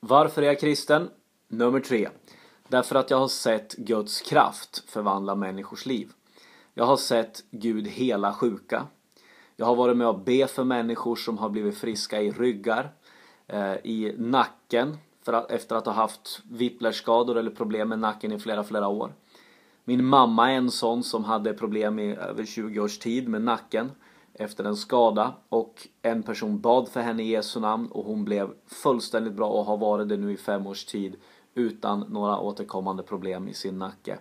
Varför är jag kristen? Nummer tre. Därför att jag har sett Guds kraft förvandla människors liv. Jag har sett Gud hela sjuka. Jag har varit med och be för människor som har blivit friska i ryggar, eh, i nacken, för att, efter att ha haft whiplashskador eller problem med nacken i flera, flera år. Min mamma är en sån som hade problem i över 20 års tid med nacken efter en skada och en person bad för henne i Jesu namn och hon blev fullständigt bra och har varit det nu i fem års tid utan några återkommande problem i sin nacke.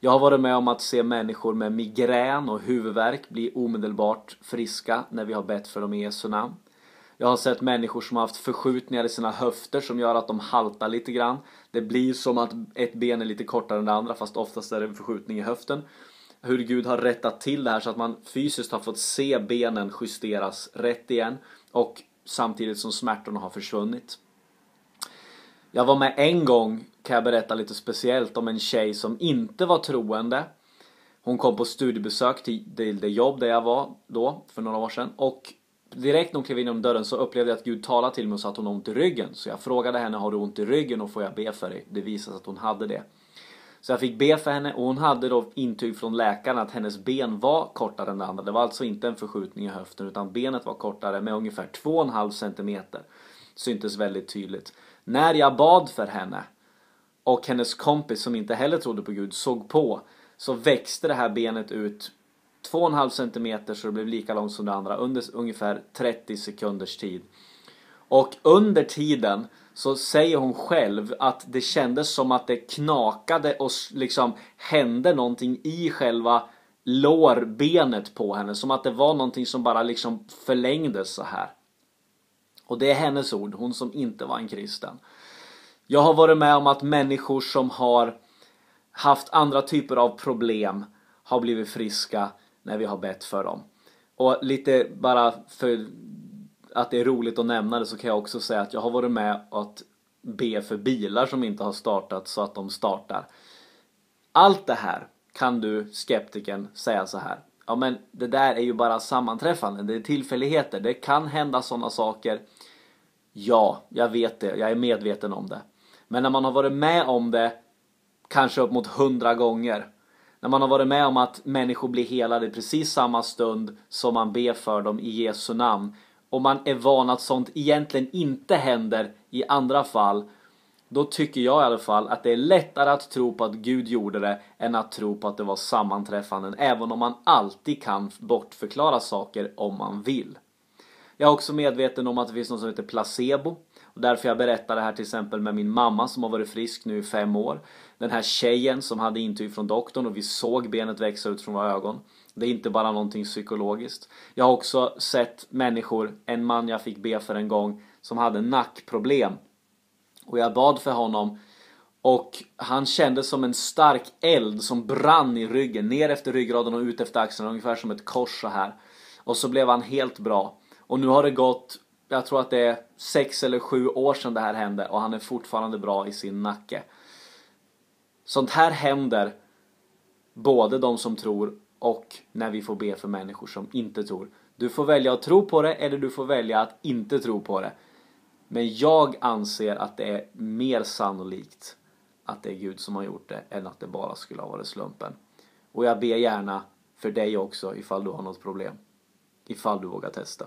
Jag har varit med om att se människor med migrän och huvudvärk bli omedelbart friska när vi har bett för dem i Jesu namn. Jag har sett människor som har haft förskjutningar i sina höfter som gör att de haltar lite grann. Det blir som att ett ben är lite kortare än det andra fast oftast är det en förskjutning i höften. Hur Gud har rättat till det här så att man fysiskt har fått se benen justeras rätt igen och samtidigt som smärtorna har försvunnit. Jag var med en gång, kan jag berätta lite speciellt, om en tjej som inte var troende. Hon kom på studiebesök till det jobb där jag var då, för några år sedan. Och direkt när hon klev in genom dörren så upplevde jag att Gud talade till mig och sa att hon har ont i ryggen. Så jag frågade henne, har du ont i ryggen och får jag be för dig? Det visade sig att hon hade det. Så jag fick be för henne och hon hade då intyg från läkaren att hennes ben var kortare än det andra. Det var alltså inte en förskjutning i höften utan benet var kortare med ungefär 2,5 cm. Syntes väldigt tydligt. När jag bad för henne och hennes kompis som inte heller trodde på Gud såg på så växte det här benet ut 2,5 cm så det blev lika långt som det andra under ungefär 30 sekunders tid. Och under tiden så säger hon själv att det kändes som att det knakade och liksom hände någonting i själva lårbenet på henne. Som att det var någonting som bara liksom förlängdes så här. Och det är hennes ord, hon som inte var en kristen. Jag har varit med om att människor som har haft andra typer av problem har blivit friska när vi har bett för dem. Och lite bara för att det är roligt att nämna det så kan jag också säga att jag har varit med att be för bilar som inte har startat så att de startar. Allt det här kan du skeptiken säga så här. Ja men det där är ju bara sammanträffanden, det är tillfälligheter, det kan hända sådana saker. Ja, jag vet det, jag är medveten om det. Men när man har varit med om det kanske upp mot hundra gånger när man har varit med om att människor blir helade i precis samma stund som man ber för dem i Jesu namn och man är van att sånt egentligen inte händer i andra fall då tycker jag i alla fall att det är lättare att tro på att Gud gjorde det än att tro på att det var sammanträffanden även om man alltid kan bortförklara saker om man vill. Jag är också medveten om att det finns något som heter placebo och därför jag berättar det här till exempel med min mamma som har varit frisk nu i fem år. Den här tjejen som hade intyg från doktorn och vi såg benet växa ut från våra ögon. Det är inte bara någonting psykologiskt. Jag har också sett människor, en man jag fick be för en gång, som hade nackproblem. Och jag bad för honom och han kände som en stark eld som brann i ryggen, ner efter ryggraden och ut efter axlarna, ungefär som ett kors så här. Och så blev han helt bra. Och nu har det gått, jag tror att det är sex eller sju år sedan det här hände och han är fortfarande bra i sin nacke. Sånt här händer både de som tror och när vi får be för människor som inte tror. Du får välja att tro på det eller du får välja att inte tro på det. Men jag anser att det är mer sannolikt att det är Gud som har gjort det än att det bara skulle ha varit slumpen. Och jag ber gärna för dig också ifall du har något problem. Ifall du vågar testa.